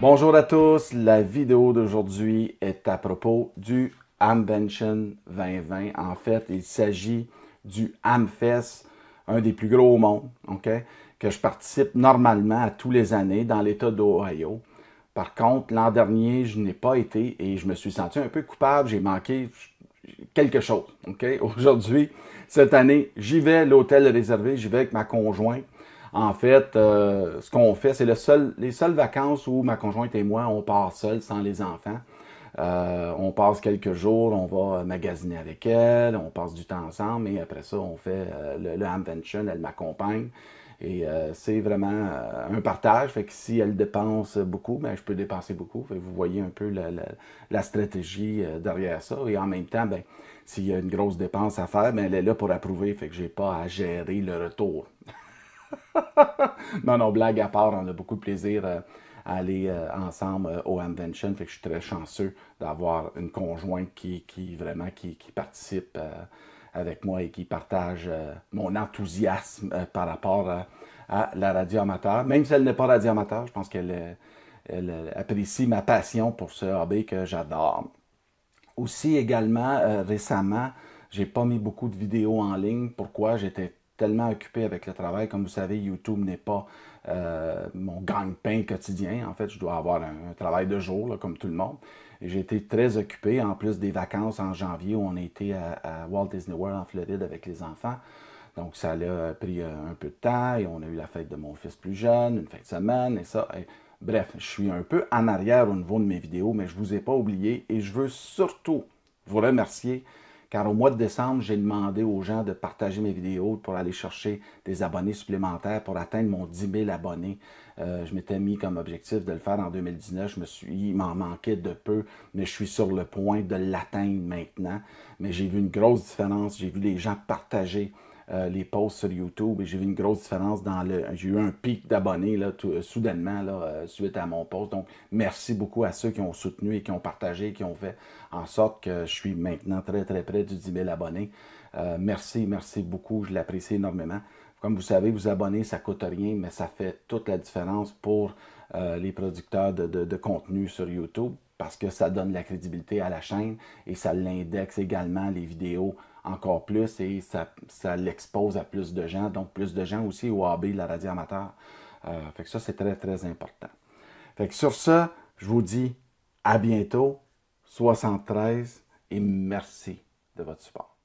Bonjour à tous, la vidéo d'aujourd'hui est à propos du Amvention 2020. En fait, il s'agit du Amfest, un des plus gros au monde, OK? que je participe normalement à tous les années dans l'État d'Ohio. Par contre, l'an dernier, je n'ai pas été et je me suis senti un peu coupable. J'ai manqué quelque chose. Aujourd'hui, cette année, j'y vais, l'hôtel réservé, j'y vais avec ma conjointe. En fait, euh, ce qu'on fait, c'est le seul, les seules vacances où ma conjointe et moi, on part seul, sans les enfants. Euh, on passe quelques jours, on va magasiner avec elle, on passe du temps ensemble, et après ça, on fait euh, le, le elle m'accompagne. Et c'est vraiment un partage. Fait que si elle dépense beaucoup, ben, je peux dépenser beaucoup. vous voyez un peu la, la, stratégie derrière ça. Et en même temps, ben, s'il y a une grosse dépense à faire, ben, elle est là pour approuver. Fait que j'ai pas à gérer le retour. non, non, blague à part, on a beaucoup de plaisir euh, à aller euh, ensemble euh, au Invention. Fait que je suis très chanceux d'avoir une conjointe qui, qui vraiment qui, participe avec moi et qui partage mon enthousiasme par rapport à, la radio amateur. Même si elle n'est pas radio amateur, je pense qu'elle elle apprécie ma passion pour ce hobby que j'adore. Aussi également récemment, j'ai pas mis beaucoup de vidéos en ligne. Pourquoi? J'étais tellement occupé avec le travail. Comme vous savez, YouTube n'est pas euh, mon gagne-pain quotidien. En fait, je dois avoir un, travail de jour, comme tout le monde. J'ai été très occupé, en plus des vacances en janvier où on était à, Walt Disney World en Floride avec les enfants. Donc, ça a pris un peu de temps et on a eu la fête de mon fils plus jeune, une fin de semaine et ça. bref, je suis un peu en arrière au niveau de mes vidéos, mais je ne vous ai pas oublié et je veux surtout vous remercier car au mois de décembre, j'ai demandé aux gens de partager mes vidéos pour aller chercher des abonnés supplémentaires pour atteindre mon 10 000 abonnés. Euh, je m'étais mis comme objectif de le faire en 2019. Je me suis, il m'en manquait de peu, mais je suis sur le point de l'atteindre maintenant. Mais j'ai vu une grosse différence. J'ai vu les gens partager euh, les posts sur YouTube et j'ai vu une grosse différence dans le. J'ai eu un pic d'abonnés là, euh, soudainement là, euh, suite à mon post. Donc, merci beaucoup à ceux qui ont soutenu et qui ont partagé, qui ont fait en sorte que je suis maintenant très très près du 10 000 abonnés. merci, merci beaucoup, je l'apprécie énormément. Comme vous savez, vous abonner, ça coûte rien, mais ça fait toute la différence pour les producteurs de, de, de contenu sur YouTube parce que ça donne la crédibilité à la chaîne et ça l'indexe également les vidéos encore plus et ça, l'expose à plus de gens, donc plus de gens aussi au AB, la radio amateur. Euh, fait que ça, c'est très, très important. Fait que sur ça, je vous dis à bientôt, 73, et merci de votre support.